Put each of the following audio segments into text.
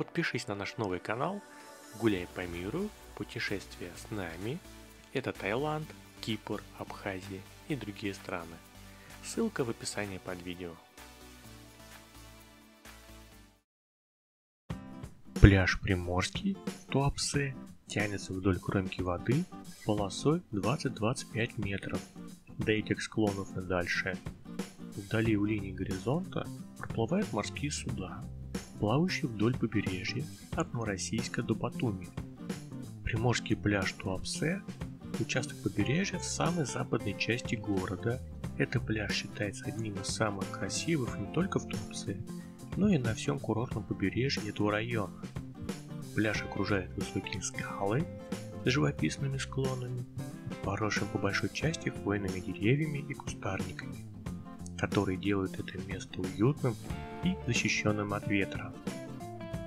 Подпишись на наш новый канал «Гуляй по миру. Путешествия с нами». Это Таиланд, Кипр, Абхазия и другие страны. Ссылка в описании под видео. Пляж Приморский в Туапсе тянется вдоль кромки воды полосой 20-25 метров, до этих склонов и дальше. Вдали у линии горизонта проплывают морские суда, плавающие вдоль побережья от Новороссийска до Батуми. Приморский пляж Туапсе – участок побережья в самой западной части города. Этот пляж считается одним из самых красивых не только в Туапсе, но и на всем курортном побережье этого района. Пляж окружает высокие скалы с живописными склонами, поросшим по большой части хвойными деревьями и кустарниками, которые делают это место уютным и защищенным от ветра.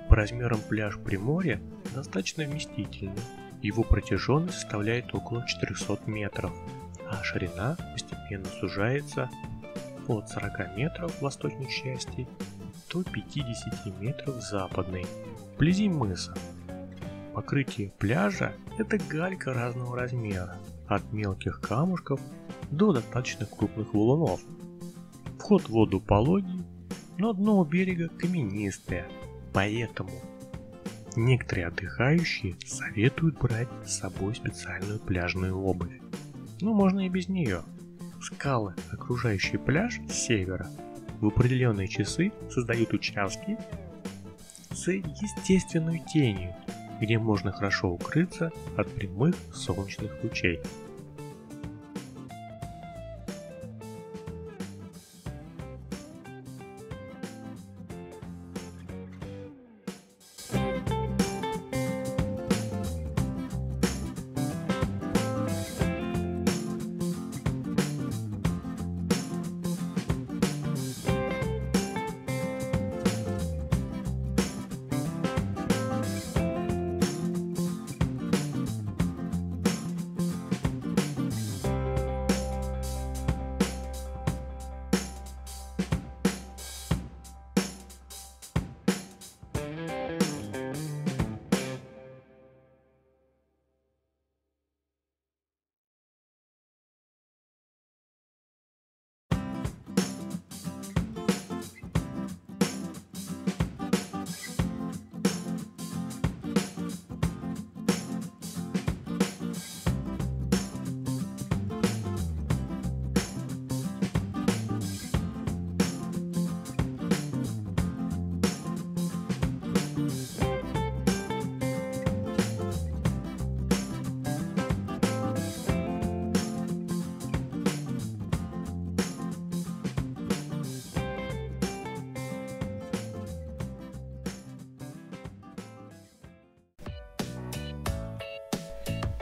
По размерам пляж Приморья достаточно вместительный, его протяженность составляет около 400 метров, а ширина постепенно сужается от 40 метров в восточной части до 50 метров в западной, вблизи мыса. Покрытие пляжа – это галька разного размера, от мелких камушков до достаточно крупных валунов. Вход в воду пологий, но дно у берега каменистое, поэтому некоторые отдыхающие советуют брать с собой специальную пляжную обувь. Но можно и без нее. Скалы, окружающие пляж с севера, в определенные часы создают участки с естественной тенью, где можно хорошо укрыться от прямых солнечных лучей.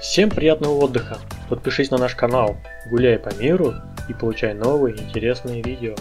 Всем приятного отдыха! Подпишись на наш канал, гуляй по миру и получай новые интересные видео.